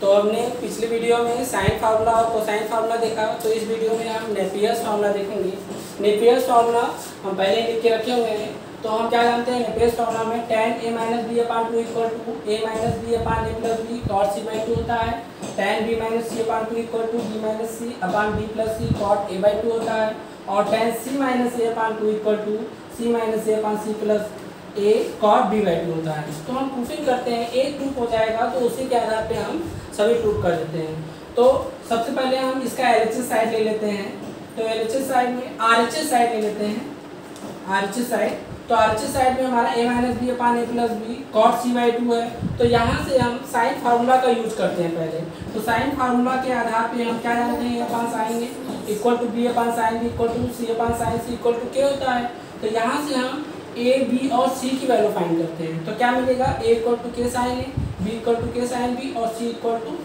तो हमने पिछले वीडियो में साइन फार्मूला और कोसाइन फार्मूला देखा तो इस वीडियो में हम नेपियर्स फार्मूला देखेंगे। नेपियर्स फार्मूला हम पहले लिख के रखे हुए हैं। तो हम क्या जानते हैं? नेपियर्स फार्मूला में tan A minus B upon two equal to A minus B upon A plus B cot C by two होता है। Tan B minus C upon two equal to B minus C upon B plus C cot A by two होता है। और tan C minus A upon two equal to C minus A upon C plus A cot B by two होता है। तो हम proofing करते हैं। ए proof हो जाएगा तो उसी के आधार पे हम सभी प्रूफ कर देते हैं। तो सबसे पहले हम इसका एल साइड ले लेते हैं। तो एल साइड में आर साइड ले लेते हैं। आर साइड तो आर साइड में हमारा A minus B upon A plus B cot C by two है। तो यहाँ से हम साइन फार्मूला का यूज़ करते हैं पहले। तो साइन फार्मूला के आधार पे हम क्या जानते हैं? Upon sine equal to B upon sine equal to C upon sine C equal to K होता है। तो यहाँ से हम ए बी और सी की वैल्यू फाइंड करते हैं। तो क्या मिलेगा? A equal to K sine A B equal to K sine B और C equal to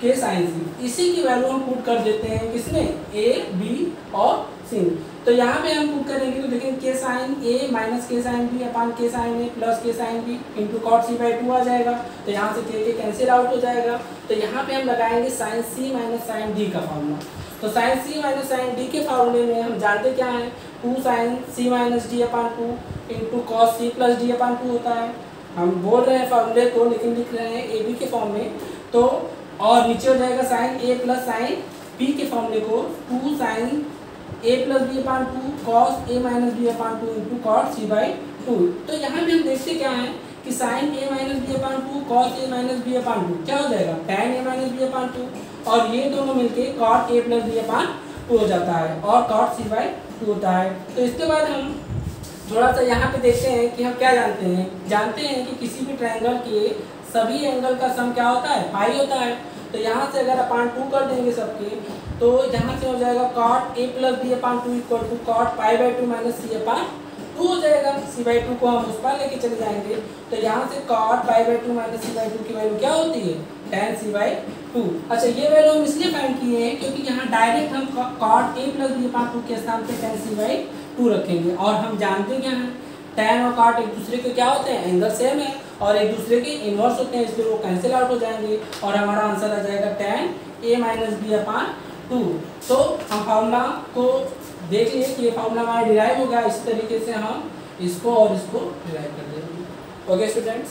K sine C. इसी की वैल्यू हम पुट कर देते हैं किसमें? ए बी और सी तो यहाँ पे हम पुट करेंगे तो देखेंगे K sine A minus K sine B upon K sine A plus K sine B into cot C by two आ जाएगा। तो यहाँ से के कैंसिल आउट हो जाएगा। तो यहाँ पे हम लगाएँगे sine C minus sine D का फॉर्मूला तो sine C minus sine D के फॉर्मूले में हम जानते क्या है? Two sine C minus D upon two into cos C plus D upon two होता है। हम बोल रहे हैं फॉर्मूले को, लेकिन लिख रहे हैं ए बी के फॉर्म में। तो और नीचे हो जाएगा sine A plus sine B के फॉर्मूले को two sine A plus B upon two cos A minus B upon two into cot C by two तो यहाँ भी हम देखते क्या है कि sine A minus B upon two cos A minus B upon two क्या हो जाएगा? Tan A minus B upon two और ये दोनों मिलके cot A plus B upon two हो जाता है और कॉट सी बाई टू होता है। तो इसके बाद हम थोड़ा सा यहाँ पे देखते हैं कि हम क्या जानते हैं। जानते हैं कि किसी भी ट्रायंगल के सभी एंगल का सम क्या होता है? पाई होता है। तो यहाँ से अगर अपान टू कर देंगे सबके तो यहाँ से हो जाएगा cot A plus B upon two equal to cot pi by two minus C upon two हो जाएगा। सी बाई टू को हम उस पर लेके चले जाएँगे। तो यहाँ से cot pi by two minus C by two की वैल्यू क्या होती है? टेन सी बाई टू अच्छा ये वैल्यू हम इसलिए फाइंड किए हैं क्योंकि यहाँ डायरेक्ट हम cot A plus B upon two के स्थान पे टेन सी बाई टू रखेंगे। और हम जानते हैं? टेन और काट एक दूसरे के क्या होते हैं? एंगल सेम है और एक दूसरे के इन्वर्स होते हैं इसलिए वो कैंसिल आउट हो जाएँगे और हमारा आंसर आ जाएगा tan A minus B upon two तो हम फार्मूला को देख लिए कि ये फार्मूला हमारा डिराइव होगा इस तरीके से हम इसको और इसको डिराइव कर देंगे। Okay students